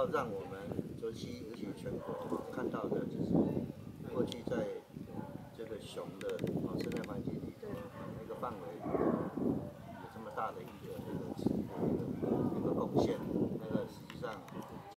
要让我们周期，尤其全国看到的，就是过去在这个熊的生态环境里头，那个范围有这么大的一个这个。